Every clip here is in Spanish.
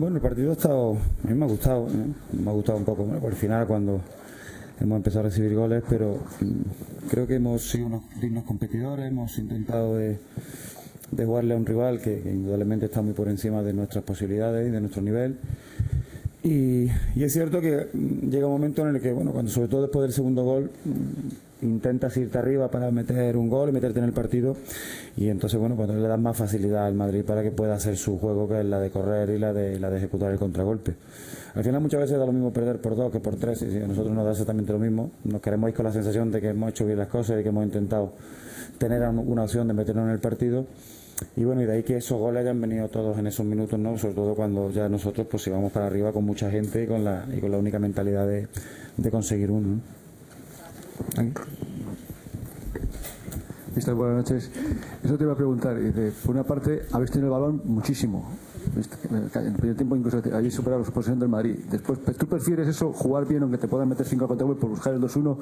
Bueno, el partido ha estado, a mí me ha gustado, ¿eh? me ha gustado un poco por el final cuando hemos empezado a recibir goles, pero mm, creo que hemos sido unos dignos competidores, hemos intentado de, jugarle a un rival que, indudablemente está muy por encima de nuestras posibilidades y de nuestro nivel. Y, y es cierto que mm, llega un momento en el que, bueno, cuando sobre todo después del segundo gol, intentas irte arriba para meter un gol y meterte en el partido y entonces bueno cuando le das más facilidad al Madrid para que pueda hacer su juego que es la de correr y la de la de ejecutar el contragolpe al final muchas veces da lo mismo perder por dos que por tres y a nosotros nos da exactamente lo mismo nos queremos ir con la sensación de que hemos hecho bien las cosas y que hemos intentado tener una opción de meternos en el partido y bueno, y de ahí que esos goles hayan venido todos en esos minutos, ¿no? Sobre todo cuando ya nosotros pues íbamos para arriba con mucha gente y con la, y con la única mentalidad de, de conseguir uno. ¿no? Buenas noches. Eso te iba a preguntar. Dice, por una parte, habéis tenido el balón muchísimo. En el primer tiempo incluso habéis superado la posición del Madrid. Después, ¿tú prefieres eso, jugar bien, aunque te puedan meter 5 contra por buscar el 2-1,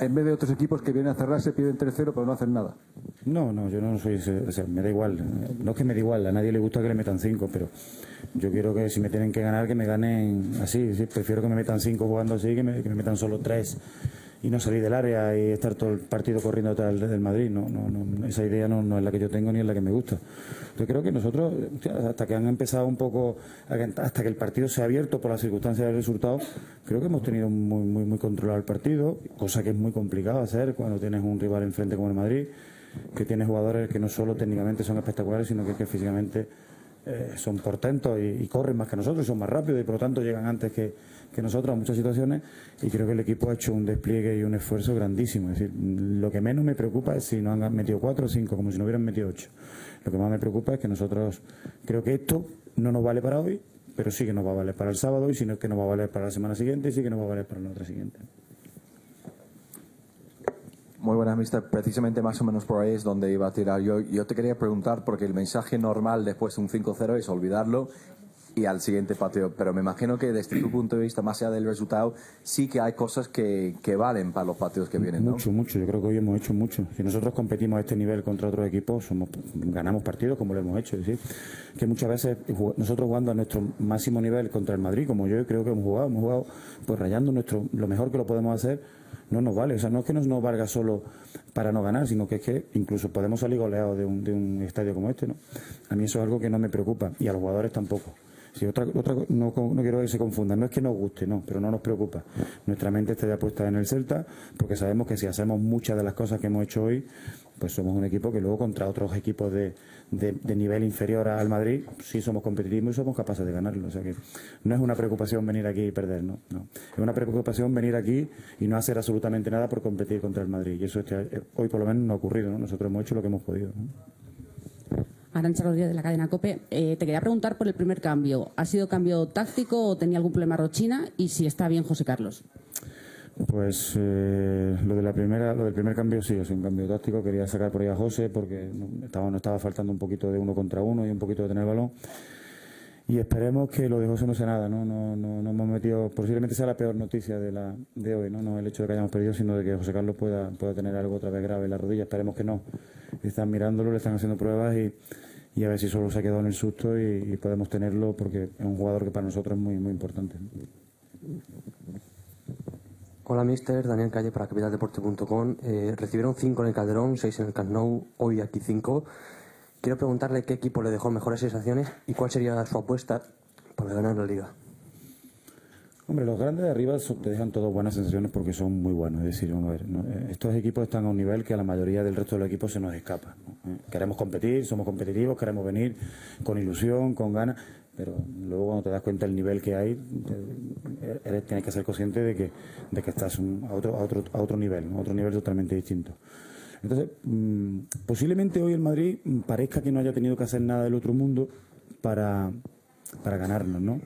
en vez de otros equipos que vienen a cerrarse, piden 3-0, pero no hacen nada? No, no, yo no soy o sea, me da igual. No es que me da igual, a nadie le gusta que le metan 5, pero yo quiero que si me tienen que ganar, que me ganen así. ¿sí? Prefiero que me metan 5 jugando así que me, que me metan solo 3 y no salir del área y estar todo el partido corriendo detrás del Madrid. No, no, no, esa idea no, es la que yo tengo ni es la que me gusta. Yo creo que nosotros, hasta que han empezado un poco, hasta que el partido se ha abierto por las circunstancias del resultado, creo que hemos tenido muy, muy, muy controlado el partido, cosa que es muy complicado hacer cuando tienes un rival enfrente como el Madrid, que tiene jugadores que no solo técnicamente son espectaculares, sino que físicamente eh, son portentos y, corren más que nosotros, son más rápidos y por lo tanto llegan antes que, que nosotros en muchas situaciones y creo que el equipo ha hecho un despliegue y un esfuerzo grandísimo. Es decir, lo que menos me preocupa es si no han metido cuatro o cinco, como si no hubieran metido ocho. Lo que más me preocupa es que nosotros, creo que esto no nos vale para hoy, pero sí que nos va a valer para el sábado y si no es que nos va a valer para la semana siguiente y sí que nos va a valer para la otra siguiente. Muy buenas, mister. Precisamente más o menos por ahí es donde iba a tirar. Yo, yo te quería preguntar, porque el mensaje normal después de un 5-0 es olvidarlo y al siguiente partido. Pero me imagino que desde tu punto de vista, más allá del resultado, sí que hay cosas que, que valen para los partidos que vienen. ¿no? Mucho, mucho. Yo creo que hoy hemos hecho mucho. Si nosotros competimos a este nivel contra otros equipos, somos, ganamos partidos como lo hemos hecho. Es decir, que muchas veces nosotros jugando a nuestro máximo nivel contra el Madrid, como yo creo que hemos jugado, hemos jugado pues rayando nuestro, lo mejor que lo podemos hacer no nos vale. O sea, no es que nos, nos valga solo para no ganar, sino que es que incluso podemos salir goleados de un, de un estadio como este. ¿no? A mí eso es algo que no me preocupa y a los jugadores tampoco. Si otra, otra, no, no, quiero que se confundan, no es que nos guste, no, pero no nos preocupa. Nuestra mente está ya puesta en el Celta, porque sabemos que si hacemos muchas de las cosas que hemos hecho hoy, pues somos un equipo que luego contra otros equipos de, de, nivel inferior al Madrid, sí somos competitivos y somos capaces de ganarlo. O sea que no es una preocupación venir aquí y perder, ¿no? no. Es una preocupación venir aquí y no hacer absolutamente nada por competir contra el Madrid. Y eso este, hoy por lo menos no ha ocurrido, ¿no? Nosotros hemos hecho lo que hemos podido. ¿no? Arancha Rodríguez de la cadena COPE. Eh, te quería preguntar por el primer cambio. ¿Ha sido cambio táctico o tenía algún problema Rochina? Y si está bien José Carlos. Pues eh, lo de la primera, lo del primer cambio sí, es un cambio táctico. Quería sacar por ahí a José porque estaba, no estaba faltando un poquito de uno contra uno y un poquito de tener el balón. Y esperemos que lo de José no sea nada, ¿no? No, no, no hemos metido, posiblemente sea la peor noticia de, la, de hoy, ¿no? No el hecho de que hayamos perdido, sino de que José Carlos pueda, pueda tener algo otra vez grave en la rodilla. Esperemos que no. Están mirándolo, le están haciendo pruebas y, y a ver si solo se ha quedado en el susto y, y, podemos tenerlo porque es un jugador que para nosotros es muy, muy importante. Hola, mister. Daniel Calle para capitaldeporte.com. Eh, recibieron 5 en el Calderón, 6 en el Camp Nou, hoy aquí 5. Quiero preguntarle qué equipo le dejó mejores sensaciones y cuál sería su apuesta para ganar la liga. Hombre, los grandes de arriba te dejan todas buenas sensaciones porque son muy buenos. Es decir, vamos a ver, ¿no? estos equipos están a un nivel que a la mayoría del resto de los equipos se nos escapa. ¿no? Queremos competir, somos competitivos, queremos venir con ilusión, con ganas, pero luego cuando te das cuenta del nivel que hay, eres, tienes que ser consciente de que, de que estás a, otro, a, otro, a otro nivel, a otro nivel totalmente distinto. Entonces, mmm, posiblemente hoy el Madrid parezca que no haya tenido que hacer nada del otro mundo para, para ganarnos, ¿no?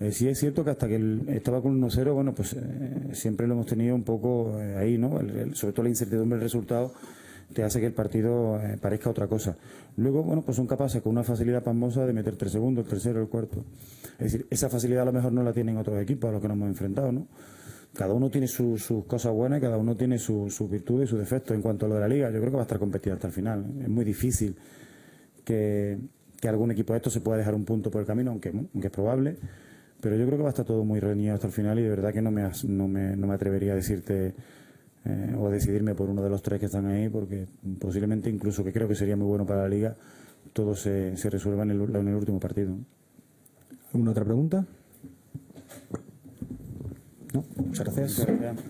Eh, sí es cierto que hasta que él estaba con 1-0, bueno, pues eh, siempre lo hemos tenido un poco eh, ahí, ¿no? El, el, sobre todo la incertidumbre del resultado te hace que el partido eh, parezca otra cosa. Luego, bueno, pues son capaces con una facilidad pasmosa de meter tres segundos, el tercero, el cuarto. Es decir, esa facilidad a lo mejor no la tienen otros equipos a los que nos hemos enfrentado, ¿no? Cada uno tiene sus su cosas buenas y cada uno tiene sus su virtudes y sus defectos. En cuanto a lo de la liga, yo creo que va a estar competida hasta el final. Es muy difícil que que algún equipo de estos se pueda dejar un punto por el camino, aunque, aunque es probable. Pero yo creo que va a estar todo muy reñido hasta el final y de verdad que no me, no me, no me atrevería a decirte eh, o decidirme por uno de los tres que están ahí, porque posiblemente incluso que creo que sería muy bueno para la liga, todo se, se resuelva en el, en el último partido. ¿Alguna otra pregunta? No, muchas gracias. Muchas gracias.